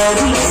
ready.